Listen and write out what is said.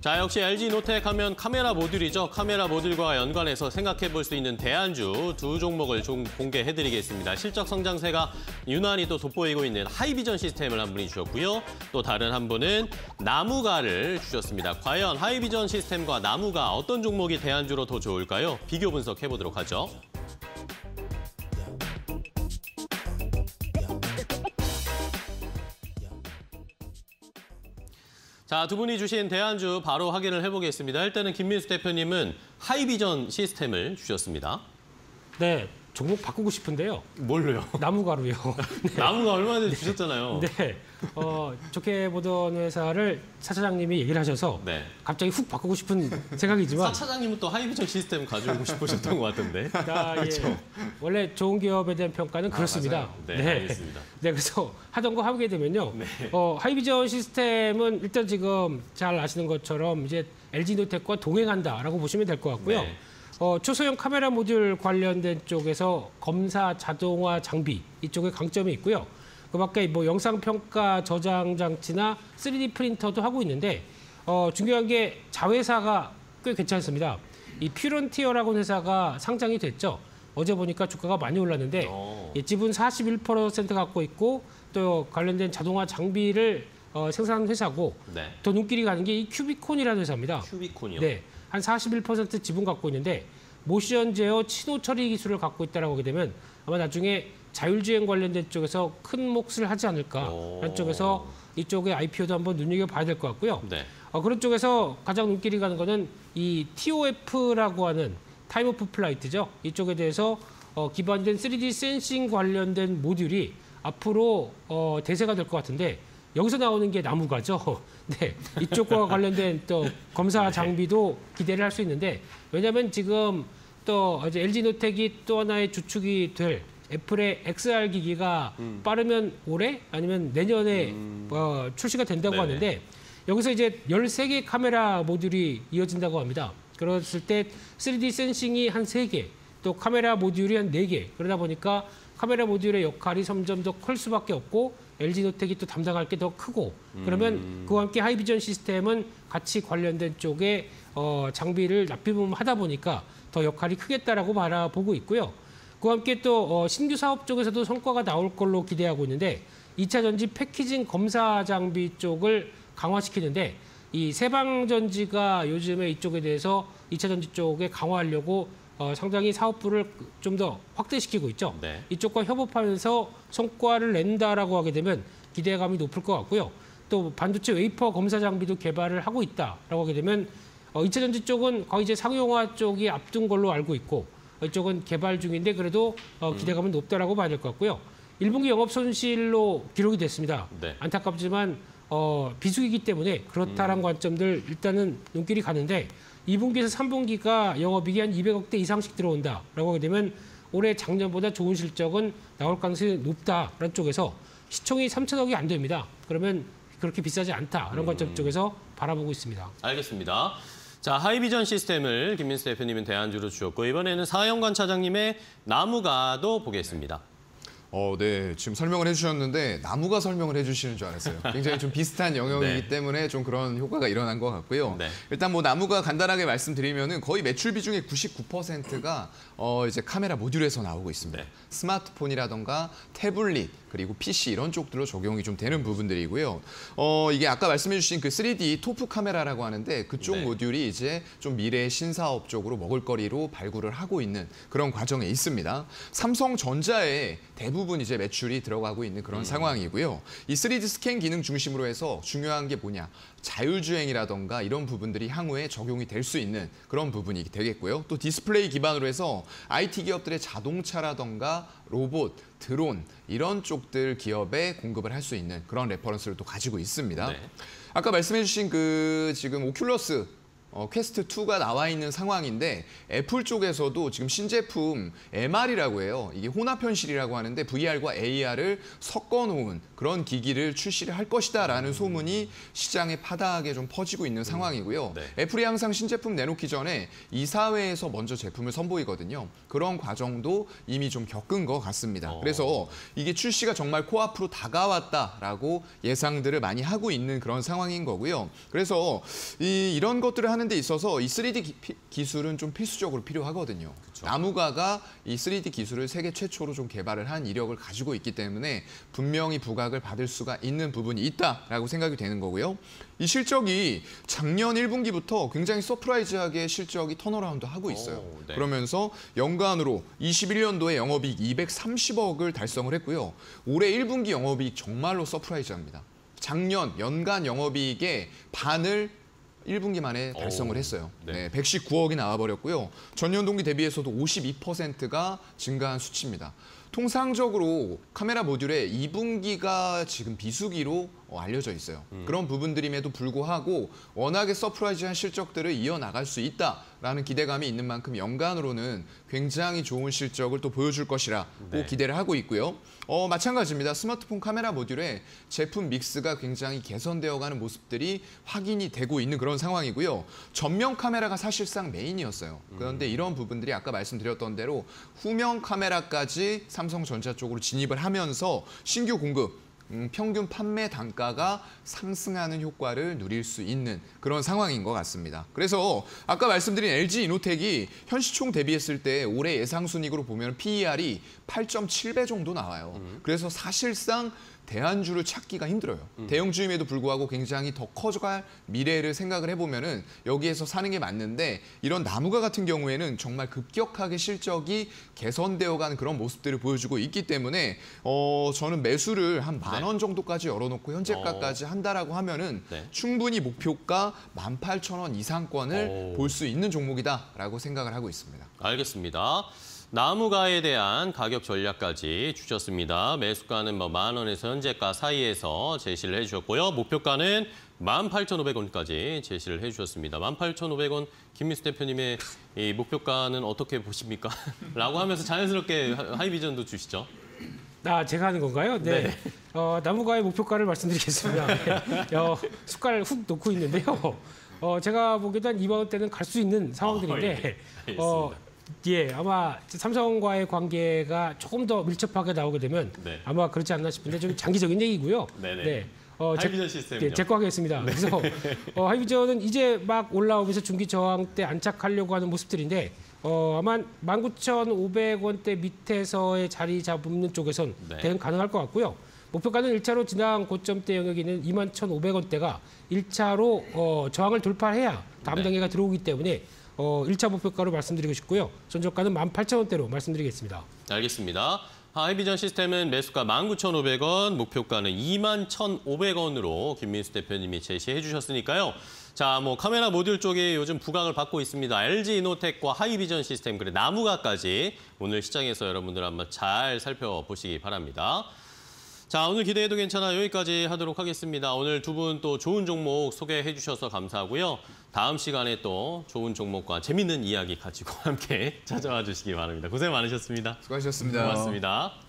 자, 역시 LG 노텍 하면 카메라 모듈이죠. 카메라 모듈과 연관해서 생각해 볼 수 있는 대안주 두 종목을 좀 공개해 드리겠습니다. 실적 성장세가 유난히 또 돋보이고 있는 하이비전 시스템을 한 분이 주셨고요. 또 다른 한 분은 나무가를 주셨습니다. 과연 하이비전 시스템과 나무가 어떤 종목이 대안주로 더 좋을까요? 비교 분석해 보도록 하죠. 자, 두 분이 주신 대안주 바로 확인을 해보겠습니다. 일단은 김민수 대표님은 하이비전 시스템을 주셨습니다. 네, 종목 바꾸고 싶은데요. 뭘로요? 나무가루요. 나무가 얼마 전에 주셨잖아요. 네, 어, 좋게 보던 회사를 사 차장님이 얘기를 하셔서 네. 갑자기 훅 바꾸고 싶은 생각이지만 사 차장님은 또 하이비전 시스템 가지고 싶으셨던 것 같은데. 아, 예. 원래 좋은 기업에 대한 평가는 그렇습니다. 맞아요. 네, 알겠습니다. 네, 그래서 하던 거 하게 되면요. 어, 하이비전 시스템은 일단 지금 잘 아시는 것처럼 이제 LG노텍과 동행한다라고 보시면 될 것 같고요. 네. 어, 초소형 카메라 모듈 관련된 쪽에서 검사 자동화 장비 이쪽에 강점이 있고요. 그 밖에 뭐 영상 평가 저장 장치나 3D 프린터도 하고 있는데 어, 중요한 게 자회사가 꽤 괜찮습니다. 이 퓨런티어라고 회사가 상장이 됐죠. 어제 보니까 주가가 많이 올랐는데 어. 예, 지분 41% 갖고 있고 또 관련된 자동화 장비를 어, 생산하는 회사고 네. 더 눈길이 가는 게 이 큐비콘이라는 회사입니다. 큐비콘이요. 네, 한 41% 지분 갖고 있는데 모션 제어 신호 처리 기술을 갖고 있다라고 하게 되면 아마 나중에 자율주행 관련된 쪽에서 큰 몫을 하지 않을까 오. 하는 쪽에서 이쪽의 IPO도 한번 눈여겨봐야 될 것 같고요. 네. 어, 그런 쪽에서 가장 눈길이 가는 거는 이 TOF라고 하는 Time of Flight죠. 이쪽에 대해서 어, 기반된 3D 센싱 관련된 모듈이 앞으로 어, 대세가 될 것 같은데 여기서 나오는 게 나무가죠. 네, 이쪽과 관련된 또 검사 장비도 기대를 할 수 있는데 왜냐하면 지금 또 이제 LG 노텍이 또 하나의 주축이 될 애플의 XR 기기가 빠르면 올해 아니면 내년에 어, 출시가 된다고 네네. 하는데 여기서 이제 13개 카메라 모듈이 이어진다고 합니다. 그랬을 때 3D 센싱이 한 3개, 또 카메라 모듈이 한 4개. 그러다 보니까 카메라 모듈의 역할이 점점 더 클 수밖에 없고 LG 노텍이 또 담당할 게 더 크고 그러면 그와 함께 하이비전 시스템은 같이 관련된 쪽에 어, 장비를 납품하다 보니까 더 역할이 크겠다라고 바라보고 있고요. 그와 함께 또 어, 신규 사업 쪽에서도 성과가 나올 걸로 기대하고 있는데 2차 전지 패키징 검사 장비 쪽을 강화시키는데 이 세방전지가 요즘에 이쪽에 대해서 2차 전지 쪽에 강화하려고 어, 상당히 사업부를 좀 더 확대시키고 있죠. 네. 이쪽과 협업하면서 성과를 낸다라고 하게 되면 기대감이 높을 것 같고요. 또 반도체 웨이퍼 검사 장비도 개발을 하고 있다라고 하게 되면 어, 2차 전지 쪽은 거의 이제 상용화 쪽이 앞둔 걸로 알고 있고 어, 이쪽은 개발 중인데 그래도 어, 기대감은 높다라고 봐야 될 것 같고요. 1분기 영업 손실로 기록이 됐습니다. 네. 안타깝지만 어, 비수기이기 때문에 그렇다라는 관점들 일단은 눈길이 가는데 2분기에서 3분기가 영업이익이 한 200억대 이상씩 들어온다라고 하게 되면 올해 작년보다 좋은 실적은 나올 가능성이 높다라는 쪽에서 시총이 3천억이 안 됩니다. 그러면 그렇게 비싸지 않다라는 관점 쪽에서 바라보고 있습니다. 알겠습니다. 자, 하이비전 시스템을 김민수 대표님은 대안주로 주셨고 이번에는 사영관 차장님의 나무가도 보겠습니다. 어, 네. 지금 설명을 해주셨는데 나무가 설명을 해주시는 줄 알았어요. 굉장히 좀 비슷한 영역이기 네. 때문에 좀 그런 효과가 일어난 것 같고요. 네. 일단 뭐 나무가 간단하게 말씀드리면은 거의 매출 비중의 99%가 어, 이제 카메라 모듈에서 나오고 있습니다. 네. 스마트폰이라던가 태블릿 그리고 PC 이런 쪽들로 적용이 좀 되는 부분들이고요. 어, 이게 아까 말씀해주신 그 3D 토프 카메라라고 하는데 그쪽 네. 모듈이 이제 좀 미래 신사업 쪽으로 먹을거리로 발굴을 하고 있는 그런 과정에 있습니다. 삼성전자에 대부분 이제 매출이 들어가고 있는 그런 상황이고요. 이 3D 스캔 기능 중심으로 해서 중요한 게 뭐냐? 자율주행이라던가 이런 부분들이 향후에 적용이 될 수 있는 그런 부분이 되겠고요. 또 디스플레이 기반으로 해서 IT 기업들의 자동차라던가 로봇, 드론 이런 쪽들 기업에 공급을 할 수 있는 그런 레퍼런스를 또 가지고 있습니다. 네. 아까 말씀해 주신 그 지금 오큘러스 어, 퀘스트 2가 나와 있는 상황인데 애플 쪽에서도 지금 신제품 MR이라고 해요. 이게 혼합 현실이라고 하는데 VR과 AR을 섞어 놓은 그런 기기를 출시를 할 것이다라는 소문이 시장에 파다하게 좀 퍼지고 있는 상황이고요. 네. 애플이 항상 신제품 내놓기 전에 이사회에서 먼저 제품을 선보이거든요. 그런 과정도 이미 좀 겪은 것 같습니다. 어. 그래서 이게 출시가 정말 코앞으로 다가왔다라고 예상들을 많이 하고 있는 그런 상황인 거고요. 그래서 이, 이런 것들을 하는 데 있어서 이 3D 기, 피- 기술은 좀 필수적으로 필요하거든요. 나무가가 이 3D 기술을 세계 최초로 좀 개발을 한 이력을 가지고 있기 때문에 분명히 부각을 받을 수가 있는 부분이 있다라고 생각이 되는 거고요. 이 실적이 작년 1분기부터 굉장히 surprise하게 실적이 turnaround 하고 있어요. 오, 네. 그러면서 연간으로 21년도에 영업이익 230억을 달성을 했고요. 올해 1분기 영업이익 정말로 surprise합니다. 작년 연간 영업이익의 반을 1분기 만에 달성을 오, 했어요. 네. 네, 119억이 나와버렸고요. 전년 동기 대비해서도 52%가 증가한 수치입니다. 통상적으로 카메라 모듈의 2분기가 지금 비수기로 어, 알려져 있어요. 그런 부분들임에도 불구하고 워낙에 surprise한 실적들을 이어나갈 수 있다라는 기대감이 있는 만큼 연간으로는 굉장히 좋은 실적을 또 보여줄 것이라고 네. 기대를 하고 있고요. 어, 마찬가지입니다. 스마트폰 카메라 모듈의 제품 믹스가 굉장히 개선되어가는 모습들이 확인이 되고 있는 그런 상황이고요. 전면 카메라가 사실상 메인이었어요. 그런데 이런 부분들이 아까 말씀드렸던 대로 후면 카메라까지 삼성전자 쪽으로 진입을 하면서 신규 공급 음, 평균 판매 단가가 상승하는 효과를 누릴 수 있는 그런 상황인 것 같습니다. 그래서 아까 말씀드린 LG 이노텍이 현시총 대비했을 때 올해 예상 순이익으로 보면 PER이 8.7배 정도 나와요. 그래서 사실상 대안주를 찾기가 힘들어요. 대형주임에도 불구하고 굉장히 더 커져갈 미래를 생각을 해보면은 여기에서 사는 게 맞는데 이런 나무가 같은 경우에는 정말 급격하게 실적이 개선되어 가는 그런 모습들을 보여주고 있기 때문에 어 저는 매수를 한 만 원 정도까지 열어놓고 현재가까지 한다라고 하면은 네. 충분히 목표가 18,000원 이상권을 오. 볼수 있는 종목이다라고 생각을 하고 있습니다. 알겠습니다. 나무가에 대한 가격 전략까지 주셨습니다. 매수가는 뭐 만 원에서 현재가 사이에서 제시를 해주셨고요. 목표가는 18,500원까지 제시를 해주셨습니다. 18,500원 김미수 대표님의 이 목표가는 어떻게 보십니까? 라고 하면서 자연스럽게 하- 하이비전도 주시죠. 아, 제가 하는 건가요? 네. 어, 나무가의 목표가를 말씀드리겠습니다. 네. 어, 숟갈 훅 놓고 있는데요. 어, 제가 보기에는 한 2만 원대는 갈 수 있는 상황들인데, 예, 어, 예, 아마 삼성과의 관계가 조금 더 밀접하게 나오게 되면 네. 아마 그렇지 않나 싶은데 좀 장기적인 얘기고요. 네네. 네. 어, 제- 하이비전 시스템은요? 예, 제거 하겠습니다. 그래서 어, 하이비전은 이제 막 올라오면서 중기 저항 때 안착하려고 하는 모습들인데 어, 아마 19,500원대 밑에서의 자리 잡는 쪽에선 네. 대응 가능할 것 같고요. 목표가는 1차로 지난 고점대 영역에 있는 21,500원대가 1차로 어, 저항을 돌파해야 다음 네. 단계가 들어오기 때문에 어, 1차 목표가로 말씀드리고 싶고요. 전저가는 18,000원대로 말씀드리겠습니다. 알겠습니다. 하이비전 시스템은 매수가 19,500원, 목표가는 21,500원으로 김민수 대표님이 제시해 주셨으니까요. 자, 뭐 카메라 모듈 쪽에 요즘 부각을 받고 있습니다. LG 이노텍과 하이비전 시스템, 그리고 나무가까지 오늘 시장에서 여러분들 한번 잘 살펴보시기 바랍니다. 자, 오늘 기대해도 괜찮아 여기까지 하도록 하겠습니다. 오늘 두 분 또 좋은 종목 소개해 주셔서 감사하고요. 다음 시간에 또 좋은 종목과 재밌는 이야기 가지고 함께 찾아와 주시기 바랍니다. 고생 많으셨습니다. 수고하셨습니다. 고맙습니다.